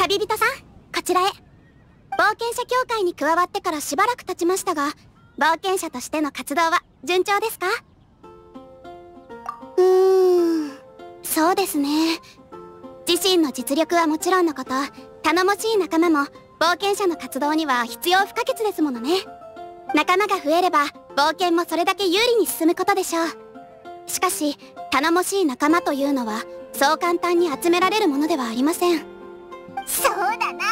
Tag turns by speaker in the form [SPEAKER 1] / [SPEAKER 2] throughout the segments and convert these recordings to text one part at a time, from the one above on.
[SPEAKER 1] 旅人さんこちらへ。冒険者協会に加わってからしばらく経ちましたが冒険者としての活動は順調ですか？うーんそうですね。自身の実力はもちろんのこと頼もしい仲間も冒険者の活動には必要不可欠ですものね。仲間が増えれば冒険もそれだけ有利に進むことでしょう。しかし頼もしい仲間というのはそう簡単に集められるものではありません。
[SPEAKER 2] そうだな。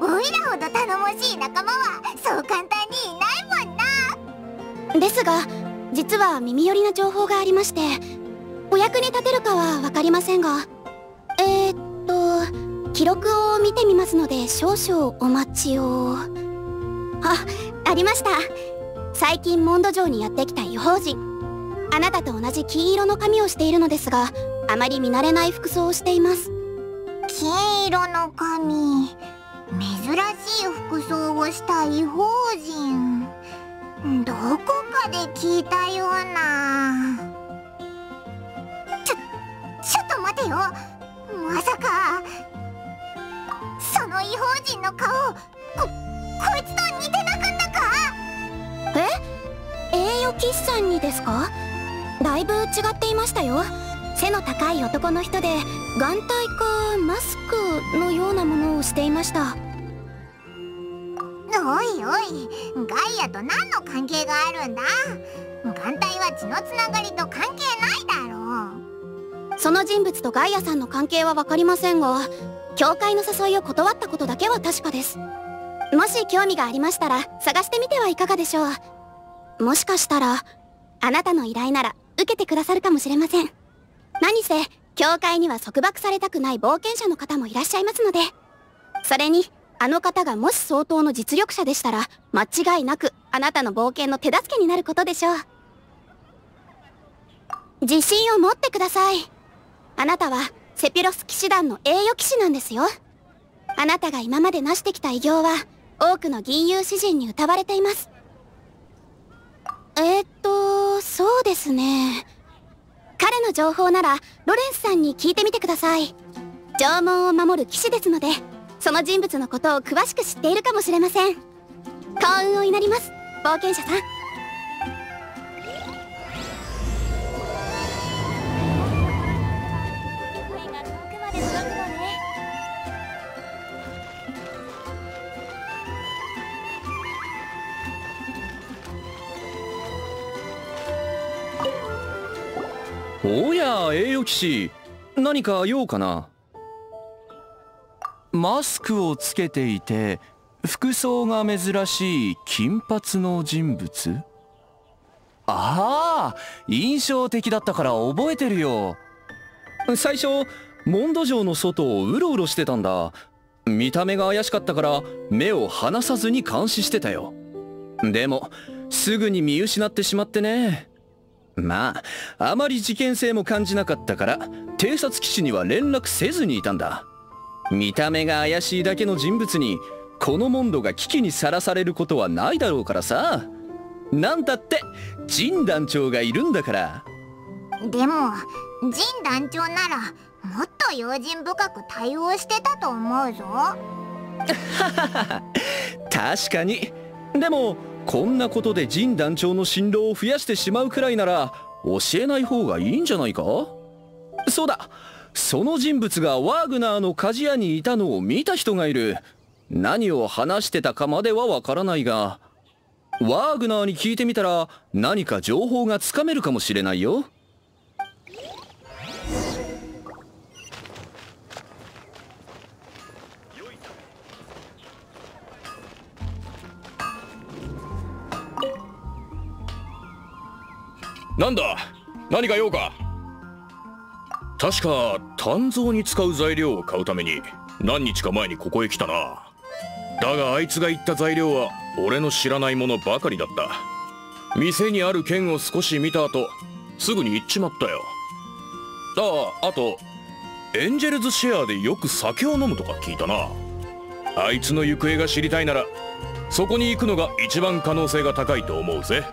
[SPEAKER 2] オイラほど頼もしい仲間はそう簡単にいないもん
[SPEAKER 1] な。ですが実は耳寄りな情報がありましてお役に立てるかは分かりませんがえー、っと記録を見てみますので少々お待ちを。あありました。最近モンド城にやってきた異邦人。あなたと同じ金色の髪をしているのですがあまり見慣れない服装をしています。
[SPEAKER 2] 金色の髪。珍しい服装をした異邦人。どこかで聞いたような。ちょちょっと待てよ。まさか。その異邦人の顔ここいつと似てなかったか？
[SPEAKER 1] え？栄誉騎士さんにですか？だいぶ違っていましたよ。背の高い男の人で眼帯かマスクのようなものをしていました。
[SPEAKER 2] おいおいガイアと何の関係があるんだ？眼帯は血のつながりと関係ないだろ
[SPEAKER 1] う。その人物とガイアさんの関係は分かりませんが教会の誘いを断ったことだけは確かです。もし興味がありましたら探してみてはいかがでしょう。もしかしたらあなたの依頼なら受けてくださるかもしれません何せ教会には束縛されたくない冒険者の方もいらっしゃいますので。それにあの方がもし相当の実力者でしたら間違いなくあなたの冒険の手助けになることでしょう。自信を持ってください。あなたはセピロス騎士団の栄誉騎士なんですよ。あなたが今まで成してきた偉業は多くの銀融詩人に歌われています。えー、っとそうですね。彼の情報ならロレンスさんに聞いてみてください。縄文を守る騎士ですのでその人物のことを詳しく知っているかもしれません。幸運を祈ります冒険者さん。
[SPEAKER 3] おや栄誉騎士。何か用かな？マスクをつけていて服装が珍しい金髪の人物。ああ印象的だったから覚えてるよ。最初モンド城の外をうろうろしてたんだ。見た目が怪しかったから目を離さずに監視してたよ。でもすぐに見失ってしまってね。まああまり事件性も感じなかったから偵察基地には連絡せずにいたんだ。見た目が怪しいだけの人物にこのモンドが危機にさらされることはないだろうからさ。なんたってジン団長がいるんだから。
[SPEAKER 2] でもジン団長ならもっと用心深く対応してたと思うぞ。
[SPEAKER 3] 確かに。でもこんなことでジン団長の進路を増やしてしまうくらいなら教えない方がいいんじゃないか？そうだ。その人物がワーグナーの鍛冶屋にいたのを見た人がいる。何を話してたかまではわからないがワーグナーに聞いてみたら何か情報がつかめるかもしれないよ。
[SPEAKER 4] なんだ？何か用か？確か鍛造に使う材料を買うために何日か前にここへ来たな。だがあいつが言った材料は俺の知らないものばかりだった。店にある剣を少し見た後すぐに行っちまったよ。あああとエンジェルズシェアでよく酒を飲むとか聞いたな。あいつの行方が知りたいならそこに行くのが一番可能性が高いと思うぜ。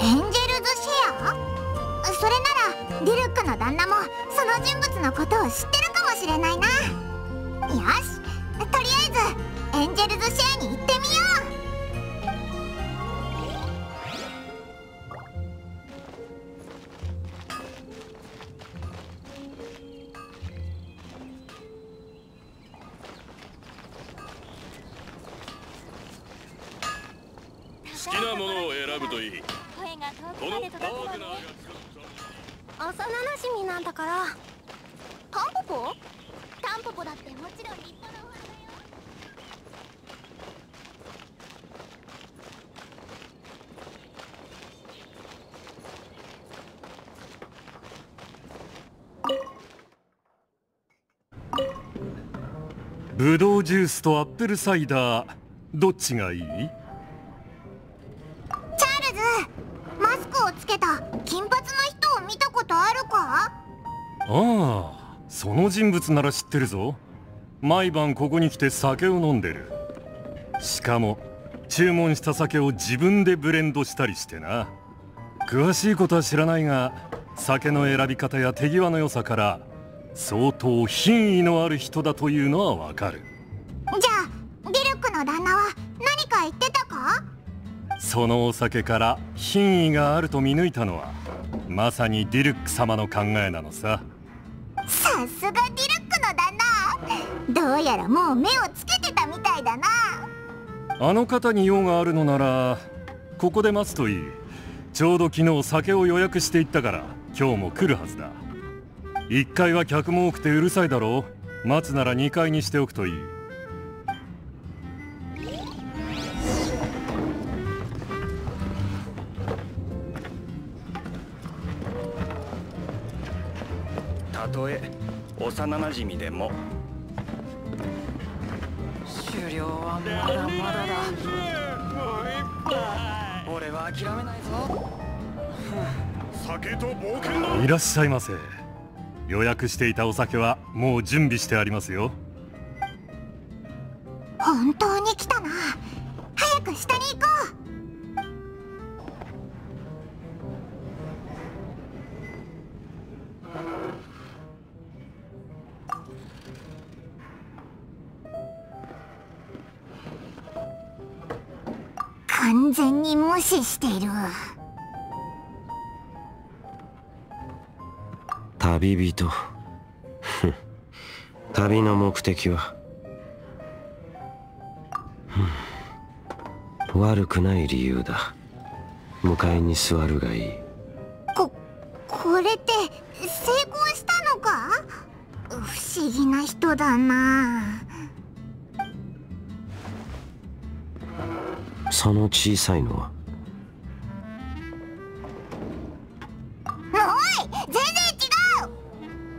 [SPEAKER 2] エン旦那もその人物のことを知ってるかもしれないな。よしとりあえずエンジェルズシェアに行ってみよう。
[SPEAKER 4] 好きなものを選ぶといい。このバーグナーが
[SPEAKER 1] 幼馴染なんだから。タンポポ？タンポポだってもちろん立派なお花よ。
[SPEAKER 5] ブドウジュースとアップルサイダーどっちがいい？
[SPEAKER 2] あ
[SPEAKER 5] あその人物なら知ってるぞ。毎晩ここに来て酒を飲んでる。しかも注文した酒を自分でブレンドしたりしてな。詳しいことは知らないが酒の選び方や手際の良さから相当品位のある人だというのはわかる。
[SPEAKER 2] じゃあデルックの旦那は何か言ってたか？
[SPEAKER 5] そのお酒から品位があると見抜いたのはまさにディルック様の考えなのさ
[SPEAKER 2] さどうやらもう目をつけてたみたいだな。
[SPEAKER 5] あの方に用があるのならここで待つといい。ちょうど昨日酒を予約していったから今日も来るはずだ。1階は客も多くてうるさいだろう。待つなら2階にしておくといい。
[SPEAKER 6] たとえ幼なじみでも終了はまだまだだ。俺は諦めないぞ。
[SPEAKER 4] 酒と冒険の
[SPEAKER 5] いらっしゃいませ。予約していたお酒はもう準備してありますよ。
[SPEAKER 2] 本当に来たな。早く下に行こうに無視している
[SPEAKER 7] 旅人。旅の目的は。悪くない理由だ。向かいに座るがいい。
[SPEAKER 2] ここれって成功したのか？不思議な人だな
[SPEAKER 7] 小さいのは。
[SPEAKER 2] おい全然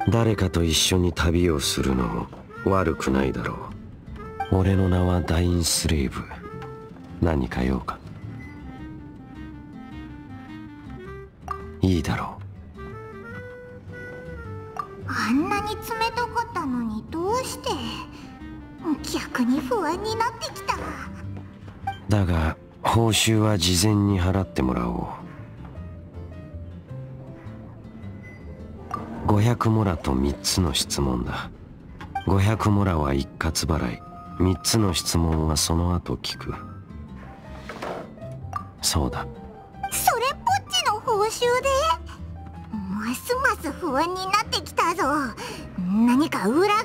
[SPEAKER 2] 違う。
[SPEAKER 7] 誰かと一緒に旅をするのも悪くないだろう。俺の名はダインスレイブ。何か用か？いいだろ
[SPEAKER 2] あ
[SPEAKER 7] 報酬は事前に払ってもらおう。500モラと3つの質問だ。500モラは一括払い。3つの質問はその後聞く。そうだ。
[SPEAKER 2] それっぽっちの報酬で？ますます不安になってきたぞ。何か裏が。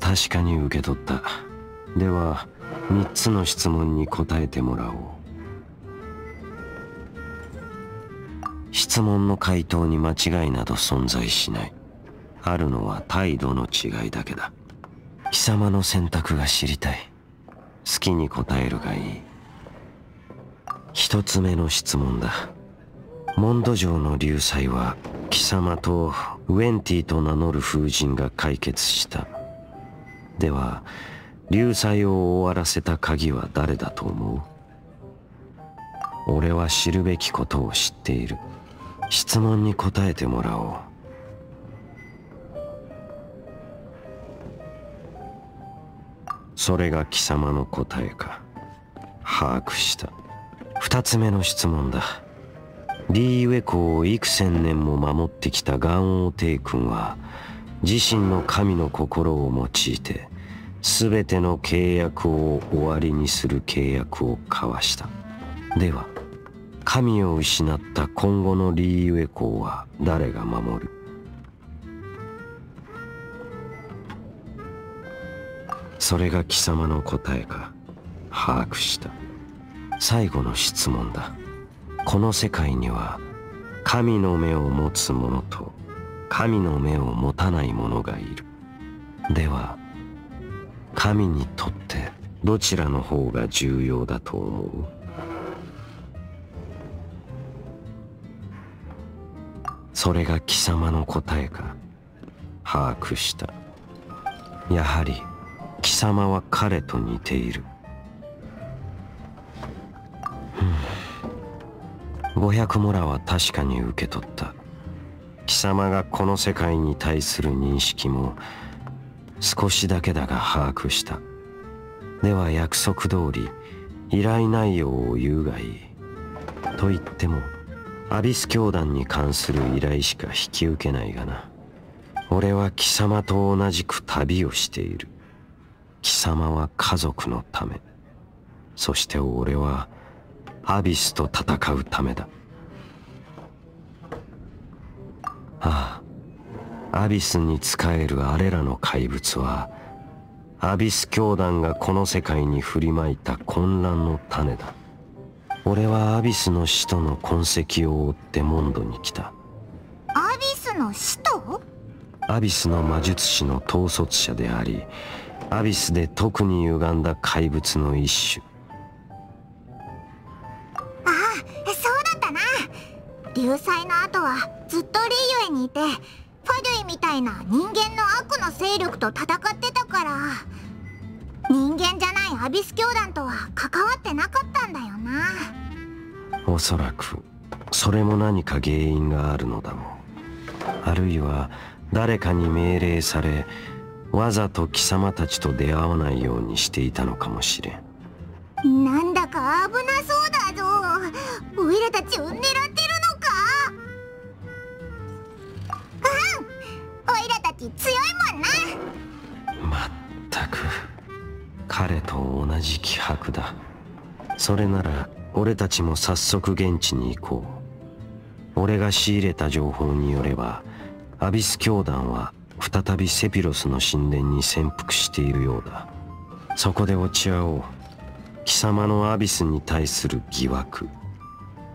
[SPEAKER 7] 確かに受け取った。では3つの質問に答えてもらおう。質問の回答に間違いなど存在しない。あるのは態度の違いだけだ。貴様の選択が知りたい。好きに答えるがいい。一つ目の質問だ。モンド城の流祭は貴様とウェンティと名乗る風神が解決した。では流祭を終わらせた鍵は誰だと思う？俺は知るべきことを知っている。質問に答えてもらおう。それが貴様の答えか。把握した。二つ目の質問だ。リーウェコを幾千年も守ってきたガンオーテイ君は自身の神の心を用いて全ての契約を終わりにする契約を交わした。では神を失った今後のリーウェコは誰が守る？それが貴様の答えか。把握した。最後の質問だ。この世界には神の目を持つ者と神の目を持たない者がいる。では神にとってどちらの方が重要だと思う？それが貴様の答えか。把握した。やはり貴様は彼と似ている。500モラは確かに受け取った。貴様がこの世界に対する認識も少しだけだが把握した。では約束通り依頼内容を言うがいい。と言ってもアビス教団に関する依頼しか引き受けないがな。俺は貴様と同じく旅をしている。貴様は家族のため。そして俺はアビスと戦うためだ。ああ。アビスに仕えるあれらの怪物はアビス教団がこの世界に振りまいた混乱の種だ。俺はアビスの使徒の痕跡を追ってモンドに来た。
[SPEAKER 2] アビスの使徒？
[SPEAKER 7] アビスの魔術師の統率者でありアビスで特に歪んだ怪物の一種。
[SPEAKER 2] ああそうだったな。流祭の後はずっとリーユエにいてファドゥイみたいな人間の悪の勢力と戦ってたから人間じゃないアビス教団とは関わってなかったんだよな。
[SPEAKER 7] おそらくそれも何か原因があるのだろうあるいは誰かに命令されわざと貴様たちと出会わないようにしていたのかもしれ
[SPEAKER 2] ん。なんだか危なそうだぞ。オイラ強いもんな。
[SPEAKER 7] まったく彼と同じ気迫だ。それなら俺たちも早速現地に行こう。俺が仕入れた情報によればアビス教団は再びセピロスの神殿に潜伏しているようだ。そこで落ち合おう。貴様のアビスに対する疑惑。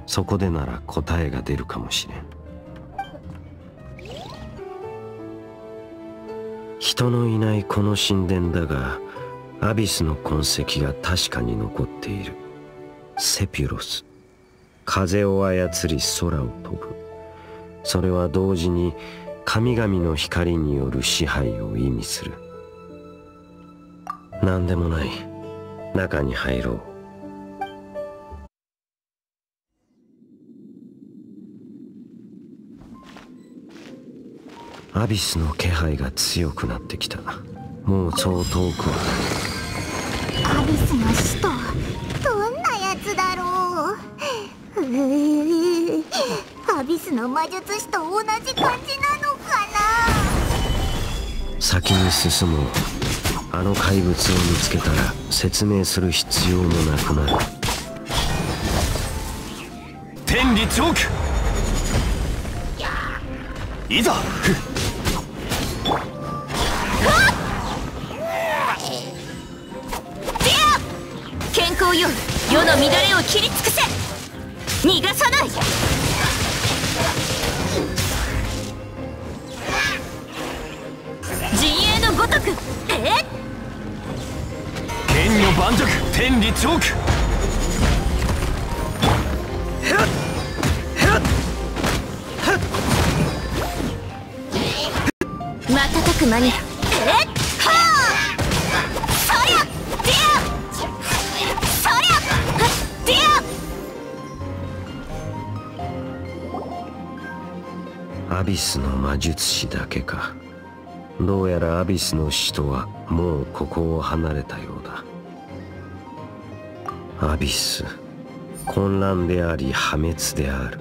[SPEAKER 7] そこでなら答えが出るかもしれん。人のいないこの神殿だがアビスの痕跡が確かに残っている。セピュロス風を操り空を飛ぶ。それは同時に神々の光による支配を意味する。何でもない。中に入ろう。アビスの気配が強くなってきた。もうそう遠くは
[SPEAKER 2] アビスの使徒どんなやつだろう。アビスの魔術師と同じ感じなのかな。
[SPEAKER 7] 先に進もう。あの怪物を見つけたら説明する必要もなくなる。
[SPEAKER 6] 天理チョークいざ
[SPEAKER 1] 世の乱れを切り尽くせ。逃がさない。陣営のごとくえ？
[SPEAKER 6] 剣女盤石天理チョーク。
[SPEAKER 1] 瞬く間にえ？っ
[SPEAKER 7] アビスの魔術師だけか。どうやらアビスの使徒はもうここを離れたようだ。アビス混乱であり破滅である。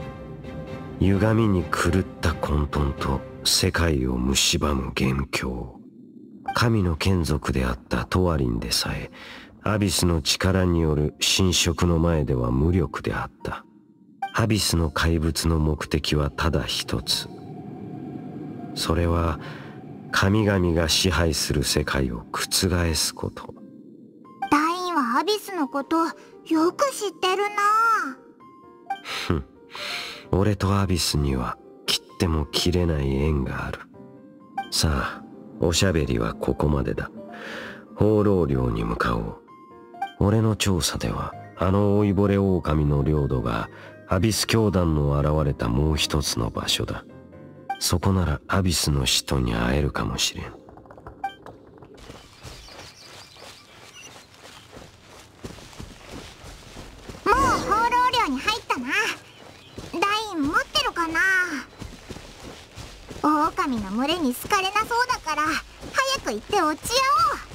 [SPEAKER 7] 歪みに狂った混沌と世界を蝕む元凶。神の眷属であったトワリンでさえアビスの力による侵食の前では無力であった。アビスの怪物の目的はただ一つ。それは神々が支配する世界を覆すこと。
[SPEAKER 2] 団員はアアビスのことよく知ってるな。
[SPEAKER 7] ふん。俺とアビスには切っても切れない縁がある。さあおしゃべりはここまでだ。放浪領に向かおう。俺の調査ではあの老いぼれ狼の領土がアビス教団の現れたもう一つの場所だそこならアビスの使徒に会えるかもしれん。
[SPEAKER 2] もう放浪寮に入ったな。ダイン持ってるかな。狼の群れに好かれなそうだから早く行って落ち合おう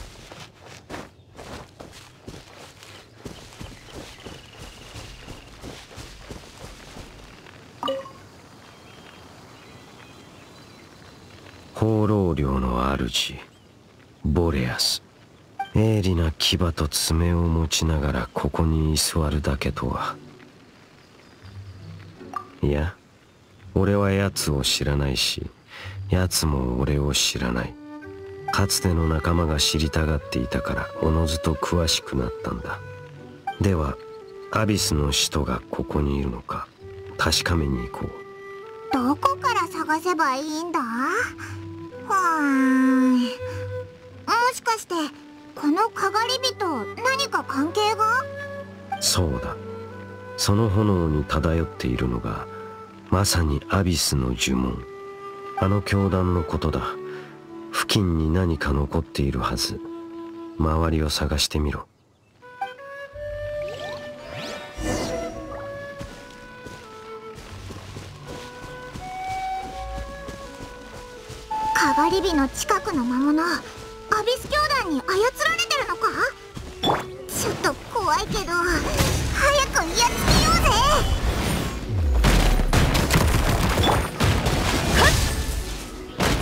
[SPEAKER 7] 放浪領の主ボレアス。鋭利な牙と爪を持ちながらここに居座るだけとは。いや俺は奴を知らないし奴も俺を知らない。かつての仲間が知りたがっていたからおのずと詳しくなったんだ。ではアビスの使徒がここにいるのか確かめに行こう。
[SPEAKER 2] どこから探せばいいんだ？はーんもしかしてこのかがり火と何か関係が？
[SPEAKER 7] そうだ。その炎に漂っているのがまさにアビスの呪文。あの教団のことだ。付近に何か残っているはず。周りを探してみろ。
[SPEAKER 2] かがり火の近くの魔物アビス教団に操られてるのか？ちょっと怖いけど早くやっつけようぜ！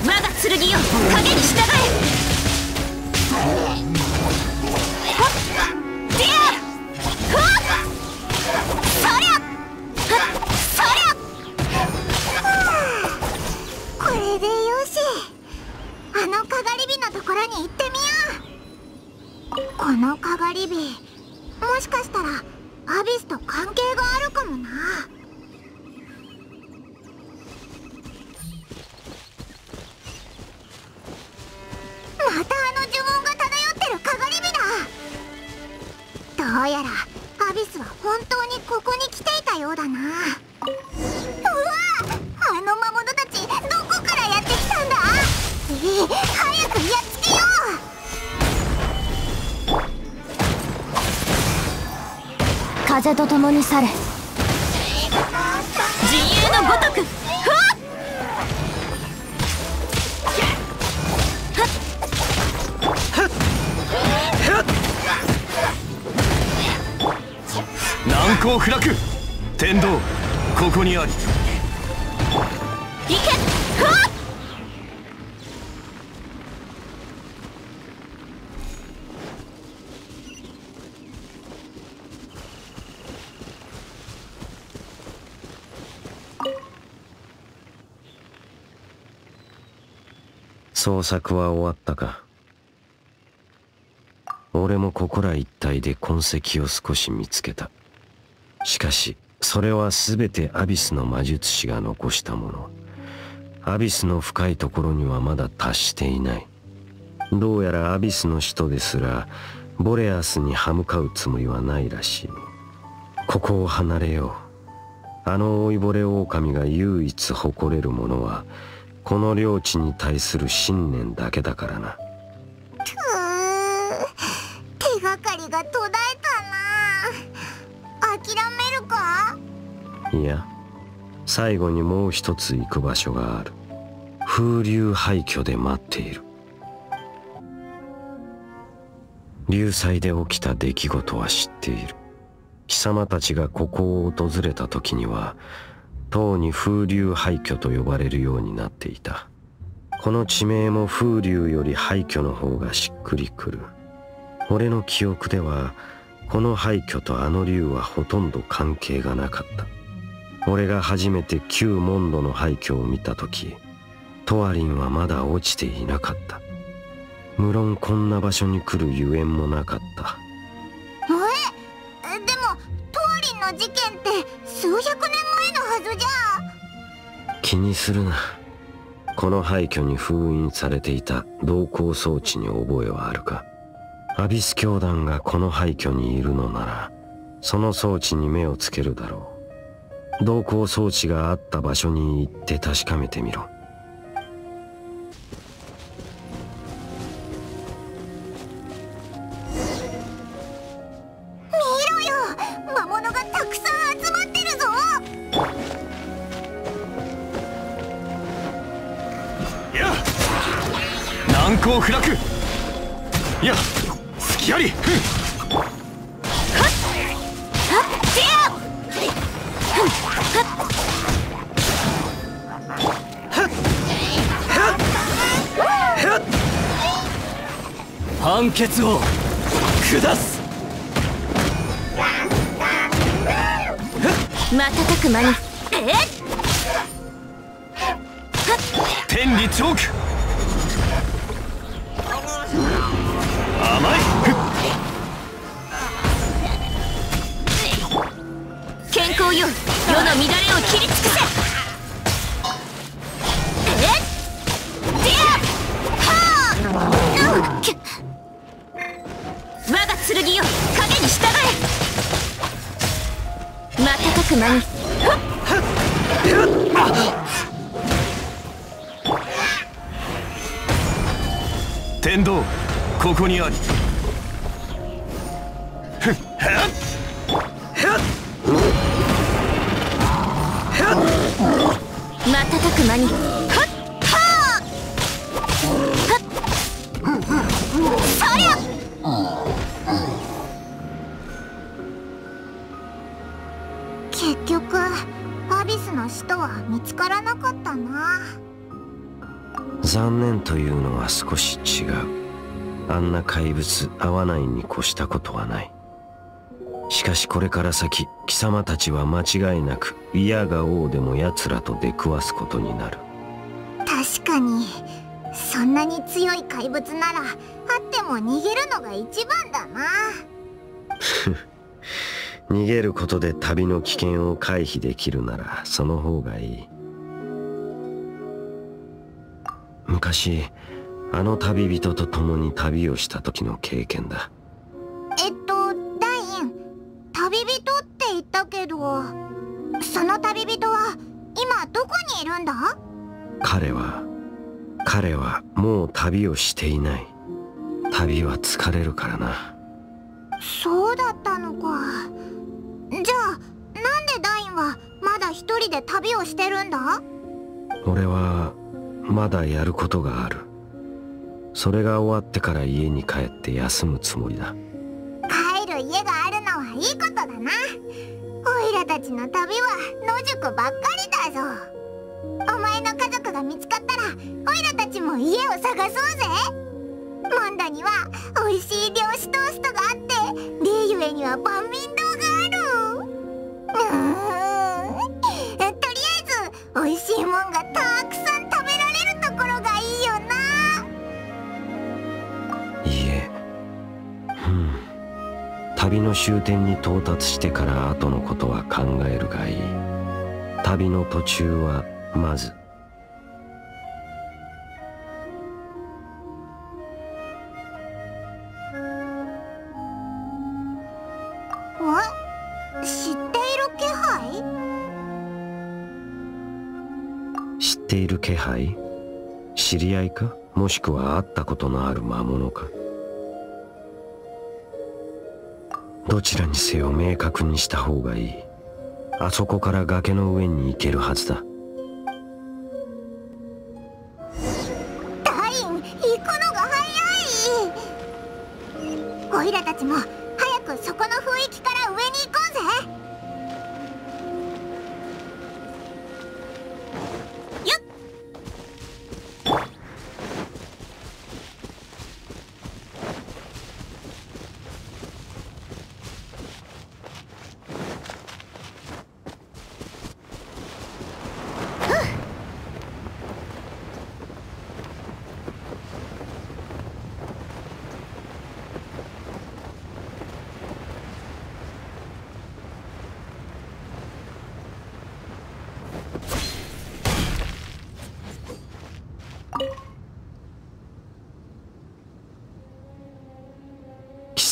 [SPEAKER 1] 我が剣よ影に従え！ディアふわ
[SPEAKER 2] のかがり火。もしかしたらアビスと関係があるかもな。またあの呪文が漂ってるかがり火だ。どうやらアビスは本当にここに来ていたようだな。うわあの魔物たちどこからやってきたんだ？ええ早くやっ
[SPEAKER 1] 風と共に去れ。自由のごとく。ふわっ。
[SPEAKER 3] 難攻不落。天道ここにあり
[SPEAKER 7] 捜索は終わったか。俺もここら一帯で痕跡を少し見つけた。しかしそれは全てアビスの魔術師が残したもの。アビスの深いところにはまだ達していない。どうやらアビスの使徒ですらボレアスに歯向かうつもりはないらしい。ここを離れよう。あの老いぼれ狼が唯一誇れるものはこの領地に対する信念だけだからな。
[SPEAKER 2] うー手がかりが途絶えたな。諦めるか？
[SPEAKER 7] いや最後にもう一つ行く場所がある。風流廃墟で待っている。流祭で起きた出来事は知っている。貴様たちがここを訪れた時にはとうに風流廃墟と呼ばれるようになっていた。この地名も風流より廃墟の方がしっくりくる。俺の記憶ではこの廃墟とあの竜はほとんど関係がなかった。俺が初めて旧モンドの廃墟を見た時トアリンはまだ落ちていなかった。無論こんな場所に来るゆえんもなかった。気にするな。この廃墟に封印されていた同行装置に覚えはあるか？アビス教団がこの廃墟にいるのならその装置に目をつけるだろう。同行装置があった場所に行って確かめてみろ。
[SPEAKER 5] 難攻不落や隙あり。ふん
[SPEAKER 3] 判決を下す。
[SPEAKER 1] 瞬く間に。え？
[SPEAKER 5] 天理チョーク
[SPEAKER 1] 瞬く間に
[SPEAKER 5] 天道ここにあり
[SPEAKER 7] 物合わないに越したことはない。しかしこれから先貴様たちは間違いなく嫌が王でも奴らと出くわすことになる。
[SPEAKER 2] 確かにそんなに強い怪物ならあっても逃げるのが一番だな。
[SPEAKER 7] 逃げることで旅の危険を回避できるならその方がいい。昔あの旅人と共に旅をした時の経験だ。
[SPEAKER 2] えっとダイン旅人って言ったけどその旅人は今どこにいるんだ？
[SPEAKER 7] 彼は彼はもう旅をしていない。旅は疲れるからな。
[SPEAKER 2] そうだったのか。じゃあなんでダインはまだ一人で旅をしてるんだ？
[SPEAKER 7] 俺はまだやることがあるそれが終わってから家に帰って休むつもりだ。
[SPEAKER 2] 帰る家があるのはいいことだな。オイラたちの旅は野宿ばっかりだぞ。お前の家族が見つかったらオイラたちも家を探そうぜ。モンドには美味しい漁師トーストがあってリーユエには万民堂がある。うーん。とりあえず美味しいもんがたく
[SPEAKER 7] 旅の終点に到達してから後のことは考えるがいい。旅の途中はまず。
[SPEAKER 2] え知っている気配？
[SPEAKER 7] 知っている気配？知り合いか？もしくは会ったことのある魔物か？どちらにせよ明確にした方がいい。あそこから崖の上に行けるはずだ。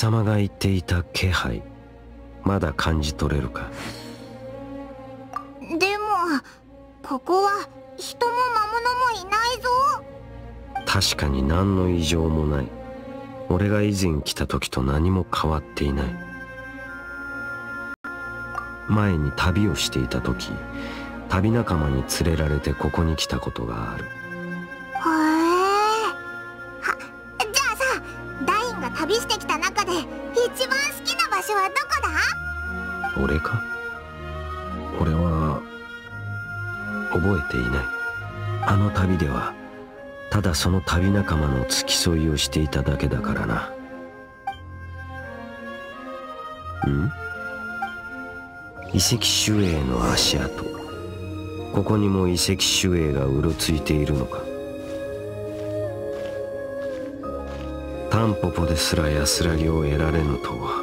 [SPEAKER 7] 様が言っていた気配まだ感じ取れるか？
[SPEAKER 2] でもここは人も魔物もいないぞ。
[SPEAKER 7] 確かに何の異常もない。俺が以前来た時と何も変わっていない。前に旅をしていた時旅仲間に連れられてここに来たことがあるか？俺は覚えていない。あの旅ではただその旅仲間の付き添いをしていただけだからな。うん？遺跡守衛の足跡。ここにも遺跡守衛がうろついているのか？タンポポですら安らぎを得られぬとは。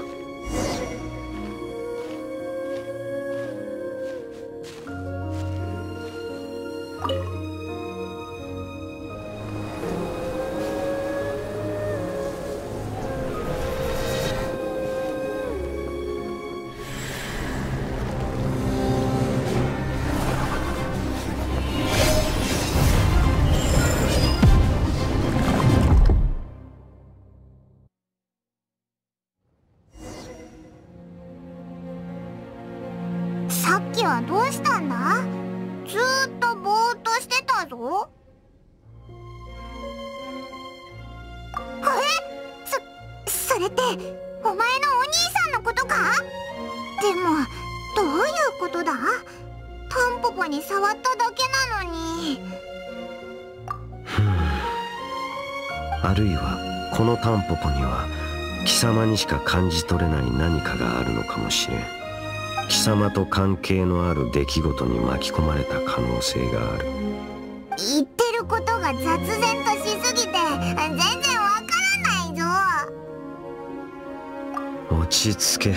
[SPEAKER 2] さっきはどうしたんだ？ずーっとぼーっとしてたぞ。え？そそれってお前のお兄さんのことか？でもどういうことだ？タンポポに触っただけなのに。
[SPEAKER 7] あるいはこのタンポポには貴様にしか感じ取れない何かがあるのかもしれん。貴様と関係のある出来事に巻き込まれた可能性がある。
[SPEAKER 2] 言ってることが雑然としすぎて全然わからないぞ。
[SPEAKER 7] 落ち着け。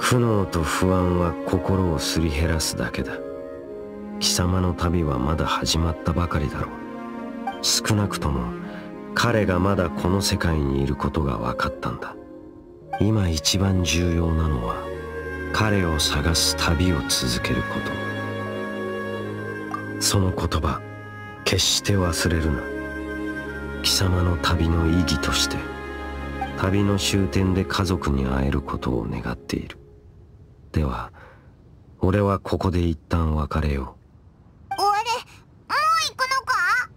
[SPEAKER 7] 苦悩と不安は心をすり減らすだけだ。貴様の旅はまだ始まったばかりだろう。少なくとも彼がまだこの世界にいることが分かったんだ。今一番重要なのは彼を探す旅を続けること。その言葉決して忘れるな。貴様の旅の意義として旅の終点で家族に会えることを願っている。では俺はここで一旦別れよ
[SPEAKER 2] 俺もう行くのか？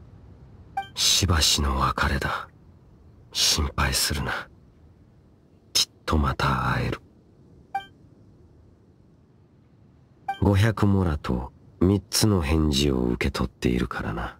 [SPEAKER 7] うしばしの別れだ。心配するな。きっとまた会える500モラと3つの返事を受け取っているからな。